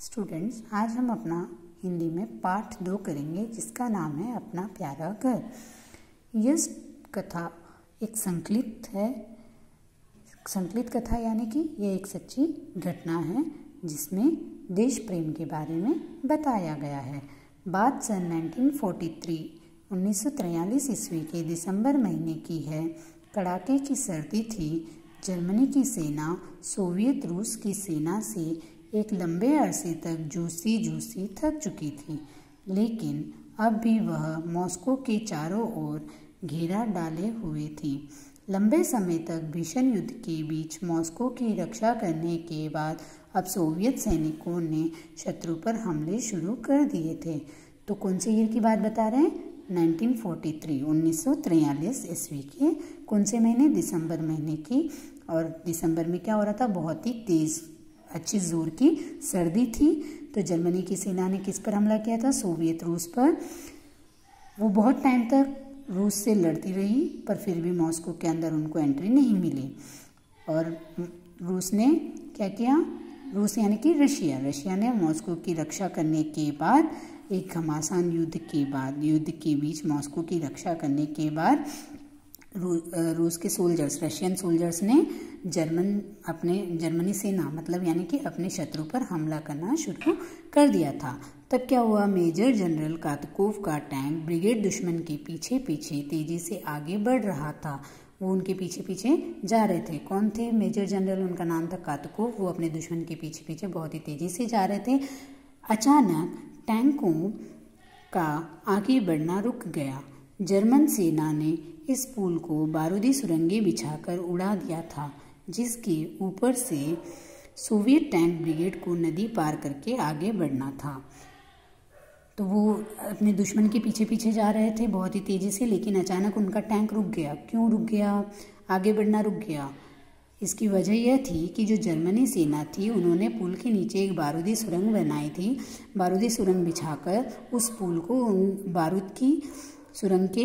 Students आज हम अपना हिंदी में पाठ दो करेंगे, जिसका नाम है अपना प्यारा घर। यह कथा एक संकलित है। संकलित कथा यानी कि यह एक सच्ची घटना है, जिसमें देश प्रेम के बारे में बताया गया है। बात सन 1943 1943 ईस्वी के दिसंबर महीने की है। कड़ाके की सर्दी थी। जर्मनी की सेना, सोवियत रूस की सेना से एक लंबे अरसे तक जूसी जूसी थक चुकी थी, लेकिन अब भी वह मॉस्को के चारों ओर घेरा डाले हुए थी। लंबे समय तक भीषण युद्ध के बीच मॉस्को की रक्षा करने के बाद अब सोवियत सैनिकों ने शत्रु पर हमले शुरू कर दिए थे। तो कौन से ईयर की बात बता रहे हैं? 1943 1943 ईस्वी के। कौन से महीने? दिसंबर महीने की। और दिसंबर में क्या हो रहा था? बहुत ही तेज़ अच्छी ज़ोर की सर्दी थी। तो जर्मनी की सेना ने किस पर हमला किया था? सोवियत रूस पर। वो बहुत टाइम तक रूस से लड़ती रही, पर फिर भी मॉस्को के अंदर उनको एंट्री नहीं मिली। और रूस ने क्या किया? रूस यानी कि रशिया। रशिया ने मॉस्को की रक्षा करने के बाद, एक घमासान युद्ध के बाद, युद्ध के बीच मॉस्को की रक्षा करने के बाद रू, रूस के सोल्जर्स रशियन सोल्जर्स ने जर्मन अपने जर्मनी सेना मतलब यानी कि अपने शत्रु पर हमला करना शुरू कर दिया था। तब क्या हुआ? मेजर जनरल कातकोव का टैंक ब्रिगेड दुश्मन के पीछे पीछे तेज़ी से आगे बढ़ रहा था। वो उनके पीछे पीछे जा रहे थे। कौन थे? मेजर जनरल उनका नाम था कातकोव। वो अपने दुश्मन के पीछे पीछे बहुत ही तेज़ी से जा रहे थे। अचानक टैंकों का आगे बढ़ना रुक गया। जर्मन सेना ने इस पुल को बारूदी सुरंगें बिछाकर उड़ा दिया था, जिसके ऊपर से सोवियत टैंक ब्रिगेड को नदी पार करके आगे बढ़ना था। तो वो अपने दुश्मन के पीछे पीछे जा रहे थे, बहुत ही तेज़ी से, लेकिन अचानक उनका टैंक रुक गया। क्यों रुक गया? आगे बढ़ना रुक गया। इसकी वजह यह थी कि जो जर्मनी सेना थी, उन्होंने पुल के नीचे एक बारूदी सुरंग बनाई थी। बारूदी सुरंग बिछाकर उस पुल को उन बारूद की सुरंग के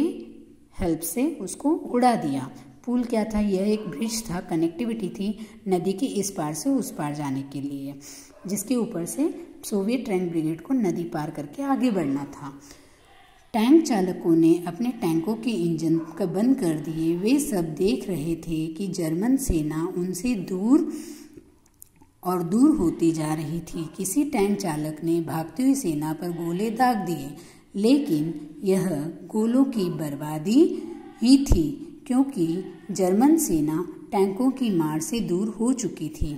हेल्प से उसको उड़ा दिया। पुल क्या था? यह एक ब्रिज था। कनेक्टिविटी थी नदी के इस पार से उस पार जाने के लिए, जिसके ऊपर से सोवियत टैंक ब्रिगेड को नदी पार करके आगे बढ़ना था। टैंक चालकों ने अपने टैंकों के इंजन का बंद कर दिए। वे सब देख रहे थे कि जर्मन सेना उनसे दूर और दूर होती जा रही थी। किसी टैंक चालक ने भागती हुई सेना पर गोले दाग दिए। लेकिन यह गोलों की बर्बादी ही थी, क्योंकि जर्मन सेना टैंकों की मार से दूर हो चुकी थी।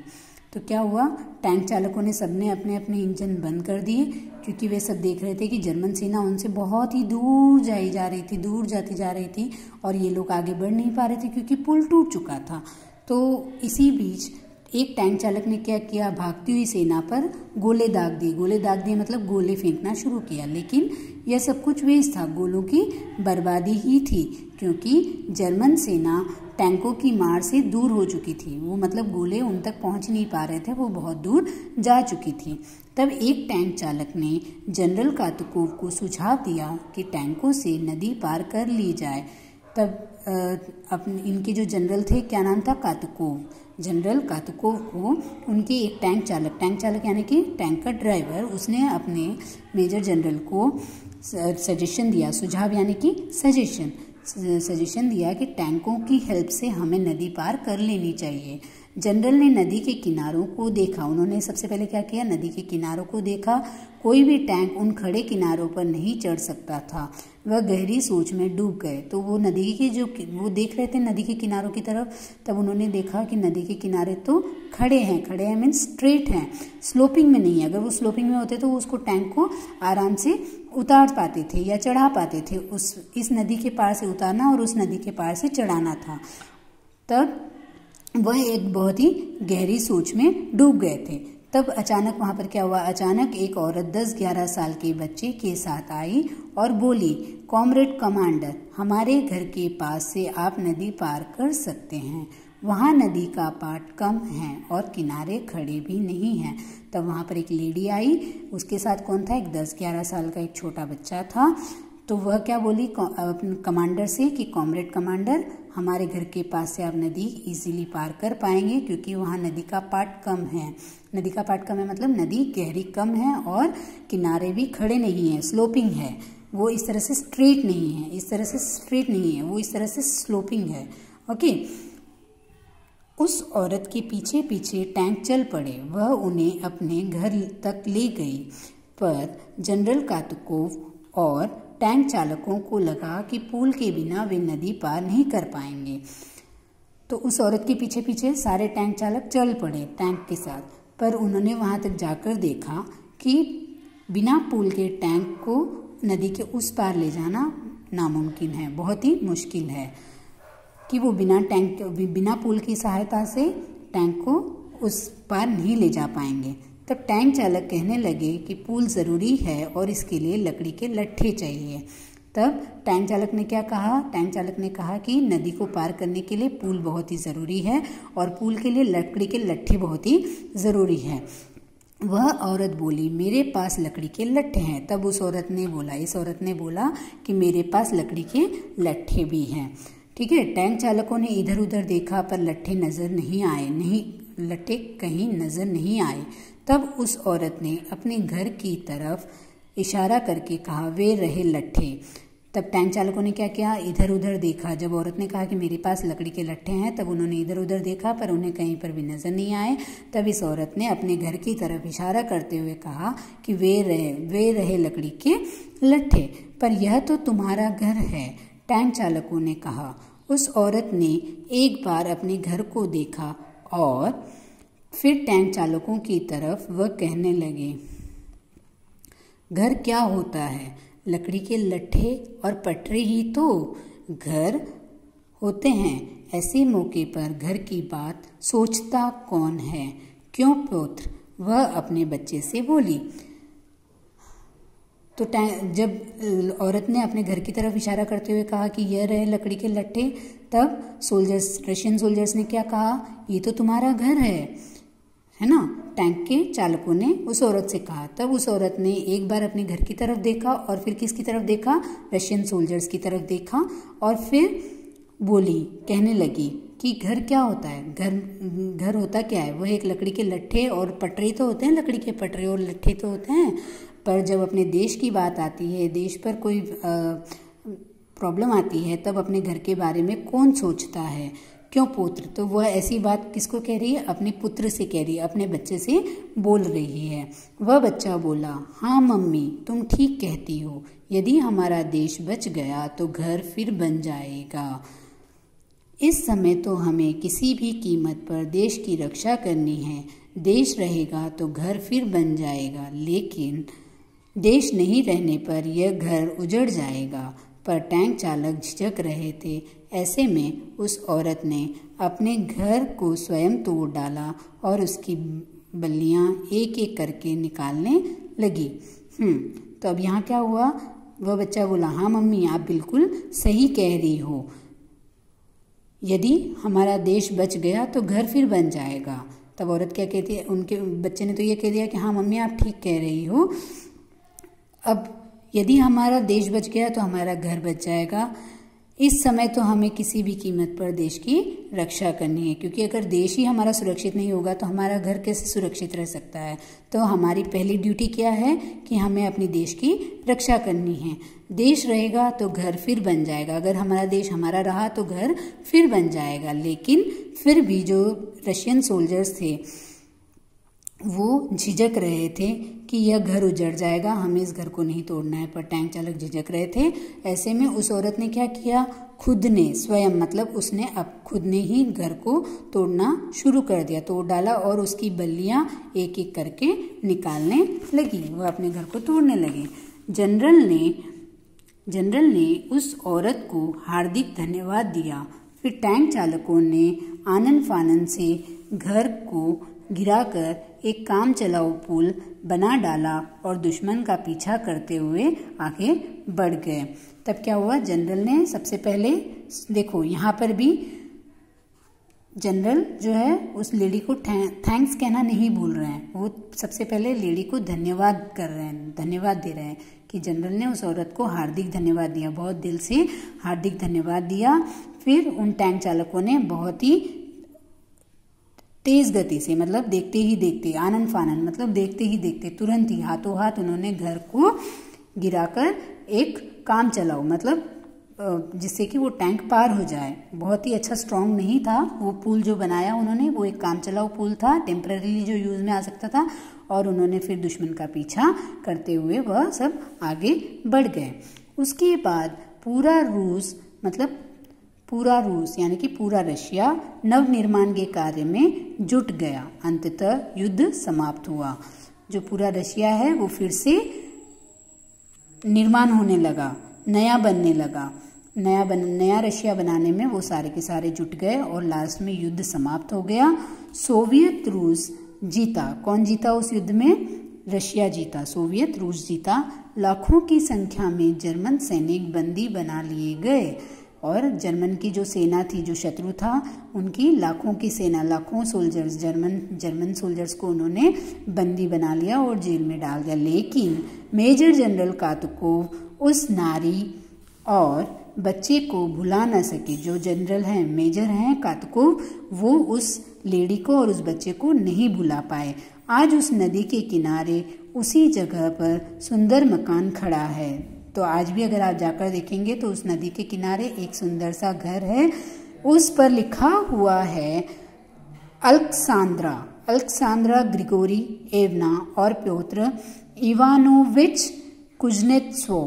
तो क्या हुआ? टैंक चालकों ने सबने अपने अपने इंजन बंद कर दिए, क्योंकि वे सब देख रहे थे कि जर्मन सेना उनसे बहुत ही दूर जाई जा रही थी, दूर जाती जा रही थी, और ये लोग आगे बढ़ नहीं पा रहे थे, क्योंकि पुल टूट चुका था। तो इसी बीच एक टैंक चालक ने क्या किया? भागती हुई सेना पर गोले दाग दिए। गोले दाग दिए मतलब गोले फेंकना शुरू किया। लेकिन यह सब कुछ वेस्ट था गोलों की बर्बादी ही थी, क्योंकि जर्मन सेना टैंकों की मार से दूर हो चुकी थी। वो मतलब गोले उन तक पहुँच नहीं पा रहे थे, वो बहुत दूर जा चुकी थी। तब एक टैंक चालक ने जनरल कातुकोव को सुझाव दिया कि टैंकों से नदी पार कर ली जाए। तब अपने, इनके जो जनरल थे, क्या नाम था? कातुकोव। जनरल कातुकोव को उनके एक टैंक चालक टैंक चालक यानी कि टैंक का ड्राइवर उसने अपने मेजर जनरल को सजेशन दिया, सुझाव यानी कि सजेशन सजेशन दिया कि टैंकों की हेल्प से हमें नदी पार कर लेनी चाहिए। जनरल ने नदी के किनारों को देखा। उन्होंने सबसे पहले क्या किया? नदी के किनारों को देखा। कोई भी टैंक उन खड़े किनारों पर नहीं चढ़ सकता था। वह गहरी सोच में डूब गए। तो वो नदी के जो वो देख रहे थे नदी के किनारों की तरफ़। तब उन्होंने देखा कि नदी के किनारे तो खड़े हैं। खड़े हैं मीन्स स्ट्रेट हैं। स्लोपिंग में नहीं। है अगर वो स्लोपिंग में होते तो उसको टैंक को आराम से उतार पाते थे या चढ़ा पाते थे। उस, इस नदी के पार से उतारना और उस नदी के पार से चढ़ाना था। तब वह एक बहुत ही गहरी सोच में डूब गए थे। तब अचानक वहाँ पर क्या हुआ? अचानक एक औरत 10-11 साल के बच्चे के साथ आई और बोली, कॉमरेड कमांडर, हमारे घर के पास से आप नदी पार कर सकते हैं। वहाँ नदी का पाट कम है और किनारे खड़े भी नहीं हैं। तब वहाँ पर एक लेडी आई। उसके साथ कौन था? एक 10-11 साल का एक छोटा बच्चा था। तो वह क्या बोली कमांडर से कि कॉमरेड कमांडर हमारे घर के पास से आप नदी इजीली पार कर पाएँगे, क्योंकि वहाँ नदी का पार्ट कम है। नदी का पार्ट कम है मतलब नदी गहरी कम है और किनारे भी खड़े नहीं है स्लोपिंग है। वो इस तरह से स्ट्रेट नहीं है, इस तरह से स्ट्रेट नहीं है, वो इस तरह से स्लोपिंग है। ओके उस औरत के पीछे पीछे टैंक चल पड़े। वह उन्हें अपने घर तक ले गई। पर जनरल कातुकोव और टैंक चालकों को लगा कि पुल के बिना वे नदी पार नहीं कर पाएँगे। तो उस औरत के पीछे पीछे सारे टैंक चालक चल पड़े टैंक के साथ। पर उन्होंने वहाँ तक जाकर देखा कि बिना पुल के टैंक को नदी के उस पार ले जाना नामुमकिन है, बहुत ही मुश्किल है कि वो बिना टैंक, बिना पुल की सहायता से टैंक को उस पार नहीं ले जा पाएँगे। तब टैंक चालक कहने लगे कि पुल ज़रूरी है और इसके लिए लकड़ी के लट्ठे चाहिए। तब टैंक चालक ने क्या कहा? टैंक चालक ने कहा कि नदी को पार करने के लिए पुल बहुत ही ज़रूरी है और पुल के लिए लकड़ी के लट्ठे बहुत ही ज़रूरी है। वह औरत बोली, मेरे पास लकड़ी के लट्ठे हैं। तब उस औरत ने बोला, इस औरत ने बोला कि, मेरे पास लकड़ी के लट्ठे भी हैं। ठीक है, टैंक चालकों ने इधर उधर देखा, पर लट्ठे नज़र नहीं आए, नहीं लट्ठे कहीं नज़र नहीं आए। तब उस औरत ने अपने घर की तरफ़ इशारा करके कहा, वे रहे लट्ठे। तब टैंक चालकों ने क्या किया? इधर उधर देखा। जब औरत ने कहा कि मेरे पास लकड़ी के लट्ठे हैं, तब उन्होंने इधर उधर देखा, पर उन्हें कहीं पर भी नज़र नहीं आए। तब इस औरत ने अपने घर की तरफ़ इशारा करते हुए कहा कि वे रहे वे रहे लकड़ी के लट्ठे, पर यह तो तुम्हारा घर है, टैंक चालकों ने कहा। उस औरत ने एक बार अपने घर को देखा और फिर टैंक चालकों की तरफ़ वह कहने लगे, घर क्या होता है? लकड़ी के लट्ठे और पटरे ही तो घर होते हैं। ऐसे मौके पर घर की बात सोचता कौन है? क्यों पुत्र? वह अपने बच्चे से बोली तो जब औरत ने अपने घर की तरफ़ इशारा करते हुए कहा कि यह रहे लकड़ी के लट्ठे तब सोल्जर्स रशियन सोल्जर्स ने क्या कहा? ये तो तुम्हारा घर है। है ना? टैंक के चालकों ने उस औरत से कहा। तब उस औरत ने एक बार अपने घर की तरफ़ देखा और फिर किसकी तरफ़ देखा? रशियन सोल्जर्स की तरफ़ देखा और फिर बोली, कहने लगी कि घर क्या होता है? घर घर होता क्या है? वह एक लकड़ी के लट्ठे और पटरे तो होते हैं, लकड़ी के पटरे और लट्ठे तो होते हैं, पर जब अपने देश की बात आती है, देश पर कोई प्रॉब्लम आती है, तब अपने घर के बारे में कौन सोचता है? क्यों पुत्र? तो वह ऐसी बात किसको कह रही है? अपने पुत्र से कह रही है, अपने बच्चे से बोल रही है। वह बच्चा बोला हाँ मम्मी, तुम ठीक कहती हो। यदि हमारा देश बच गया तो घर फिर बन जाएगा। इस समय तो हमें किसी भी कीमत पर देश की रक्षा करनी है। देश रहेगा तो घर फिर बन जाएगा। लेकिन देश नहीं रहने पर यह घर उजड़ जाएगा। पर टैंक चालक झिझक रहे थे। ऐसे में उस औरत ने अपने घर को स्वयं तोड़ डाला और उसकी बल्लियाँ एक एक करके निकालने लगी। हम्म तो अब यहाँ क्या हुआ? वह बच्चा बोला हाँ मम्मी, आप बिल्कुल सही कह रही हो। यदि हमारा देश बच गया तो घर फिर बन जाएगा। तब औरत क्या कहती है? उनके बच्चे ने तो ये कह दिया कि हाँ मम्मी, आप ठीक कह रही हो। अब यदि हमारा देश बच गया तो हमारा घर बच जाएगा। इस समय तो हमें किसी भी कीमत पर देश की रक्षा करनी है, क्योंकि अगर देश ही हमारा सुरक्षित नहीं होगा तो हमारा घर कैसे सुरक्षित रह सकता है? तो हमारी पहली ड्यूटी क्या है? कि हमें अपने देश की रक्षा करनी है। देश रहेगा तो घर फिर बन जाएगा। अगर हमारा देश हमारा रहा तो घर फिर बन जाएगा। लेकिन फिर भी जो रशियन सोल्जर्स थे वो झिझक रहे थे कि यह घर उजड़ जाएगा, हमें इस घर को नहीं तोड़ना है। पर टैंक चालक झिझक रहे थे। ऐसे में उस औरत ने क्या किया? खुद ने, स्वयं मतलब उसने अब खुद ने ही घर को तोड़ना शुरू कर दिया। तोड़ डाला और उसकी बल्लियाँ एक एक करके निकालने लगी। वह अपने घर को तोड़ने लगे। जनरल ने जनरल ने उस औरत को हार्दिक धन्यवाद दिया। फिर टैंक चालकों ने आनंद फानंद से घर को गिराकर एक काम चलाऊ पुल बना डाला और दुश्मन का पीछा करते हुए आगे बढ़ गए। तब क्या हुआ? जनरल ने सबसे पहले, देखो, यहाँ पर भी जनरल जो है, उस लेडी को थैंक्स कहना नहीं भूल रहे हैं। वो सबसे पहले लेडी को धन्यवाद कर रहे हैं, धन्यवाद दे रहे हैं कि जनरल ने उस औरत को हार्दिक धन्यवाद दिया, बहुत दिल से हार्दिक धन्यवाद दिया। फिर उन टैंक चालकों ने बहुत ही तेज गति से मतलब देखते ही देखते, आनंद फानन मतलब देखते ही देखते, तुरंत ही हाथों हाथ उन्होंने घर को गिराकर एक काम चलाओ मतलब जिससे कि वो टैंक पार हो जाए। बहुत ही अच्छा स्ट्रांग नहीं था, वो पुल जो बनाया उन्होंने, वो एक काम चलाओ पुल था टेम्पररीली जो यूज़ में आ सकता था, और उन्होंने फिर दुश्मन का पीछा करते हुए वह सब आगे बढ़ गए। उसके बाद पूरा रूस मतलब पूरा रूस, यानी कि पूरा रशिया नव निर्माण के कार्य में जुट गया। अंततः युद्ध समाप्त हुआ। जो पूरा रशिया है, वो फिर से निर्माण होने लगा, नया बनने लगा। नया बन, नया रशिया बनाने में वो सारे के सारे जुट गए और लास्ट में युद्ध समाप्त हो गया। सोवियत रूस जीता। कौन जीता उस युद्ध में? रशिया जीता। सोवियत रूस जीता। लाखों की संख्या में जर्मन सैनिक बंदी बना लिए गए। और जर्मन की जो सेना थी, जो शत्रु था, उनकी लाखों की सेना, लाखों सोल्जर्स जर्मन जर्मन सोल्जर्स को उन्होंने बंदी बना लिया और जेल में डाल दिया। लेकिन मेजर जनरल कातकोव उस नारी और बच्चे को भुला ना सके। जो जनरल हैं मेजर हैं, कातकोव, वो उस लेडी को और उस बच्चे को नहीं भुला पाए। आज उस नदी के किनारे उसी जगह पर सुंदर मकान खड़ा है। तो आज भी अगर आप जाकर देखेंगे तो उस नदी के किनारे एक सुंदर सा घर है। उस पर लिखा हुआ है, अल्कसांद्रा अल्कसांद्रा ग्रिगोरी एवना और प्योत्र इवानोविच कुजनेत्सो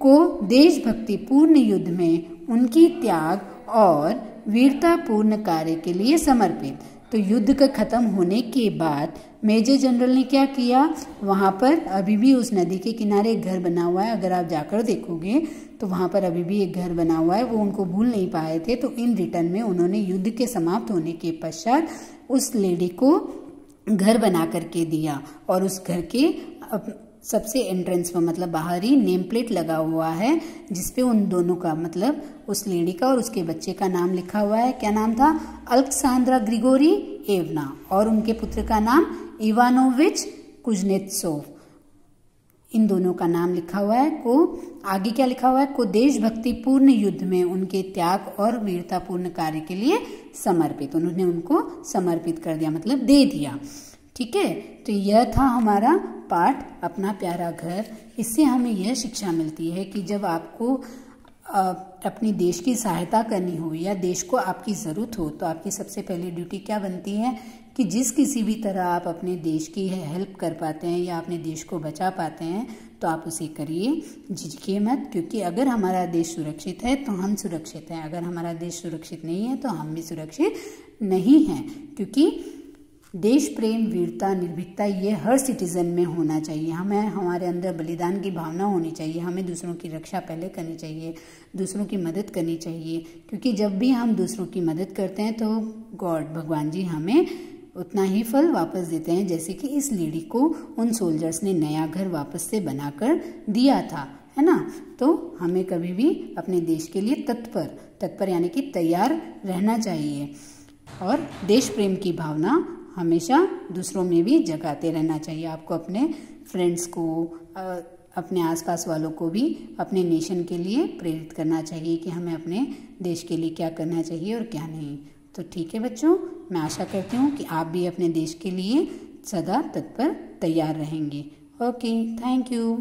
को देशभक्ति पूर्ण युद्ध में उनकी त्याग और वीरतापूर्ण कार्य के लिए समर्पित। तो युद्ध का खत्म होने के बाद मेजर जनरल ने क्या किया? वहाँ पर अभी भी उस नदी के किनारे एक घर बना हुआ है। अगर आप जाकर देखोगे तो वहाँ पर अभी भी एक घर बना हुआ है। वो उनको भूल नहीं पाए थे। तो इन रिटर्न में उन्होंने युद्ध के समाप्त होने के पश्चात उस लेडी को घर बना करके दिया और उस घर के सबसे एंट्रेंस पर मतलब बाहरी नेम प्लेट लगा हुआ है, जिसपे उन दोनों का मतलब उस लेडी का और उसके बच्चे का नाम लिखा हुआ है। क्या नाम था? अल्कसांद्रा ग्रिगोरी एवना और उनके पुत्र का नाम इवानोविच कुजनेत्सोव। इन दोनों का नाम लिखा हुआ है। को आगे क्या लिखा हुआ है? को देशभक्ति पूर्ण युद्ध में उनके त्याग और वीरतापूर्ण कार्य के लिए समर्पित। उन्होंने उनको समर्पित कर दिया मतलब दे दिया। ठीक है? तो यह था हमारा पाठ, अपना प्यारा घर। इससे हमें यह शिक्षा मिलती है कि जब आपको अपनी देश की सहायता करनी हो या देश को आपकी ज़रूरत हो तो आपकी सबसे पहली ड्यूटी क्या बनती है? कि जिस किसी भी तरह आप अपने देश की हेल्प कर पाते हैं या अपने देश को बचा पाते हैं तो आप उसे करिए। झिझकिए मत, क्योंकि अगर हमारा देश सुरक्षित है तो हम सुरक्षित हैं। अगर हमारा देश सुरक्षित नहीं है तो हम भी सुरक्षित नहीं हैं। क्योंकि देश, प्रेम, वीरता, निर्भीकता, ये हर सिटीजन में होना चाहिए। हमें, हमारे अंदर बलिदान की भावना होनी चाहिए। हमें दूसरों की रक्षा पहले करनी चाहिए, दूसरों की मदद करनी चाहिए। क्योंकि जब भी हम दूसरों की मदद करते हैं तो गॉड, भगवान जी हमें उतना ही फल वापस देते हैं, जैसे कि इस लेडी को उन सोल्जर्स ने नया घर वापस से बनाकर दिया था, है ना? तो हमें कभी भी अपने देश के लिए तत्पर तत्पर यानी कि तैयार रहना चाहिए। और देश, प्रेम की भावना हमेशा दूसरों में भी जगाते रहना चाहिए। आपको अपने फ्रेंड्स को अपने आसपास वालों को भी, अपने नेशन के लिए प्रेरित करना चाहिए कि हमें अपने देश के लिए क्या करना चाहिए और क्या नहीं। तो ठीक है बच्चों, मैं आशा करती हूँ कि आप भी अपने देश के लिए सदा तत्पर तैयार रहेंगे। Okay thank you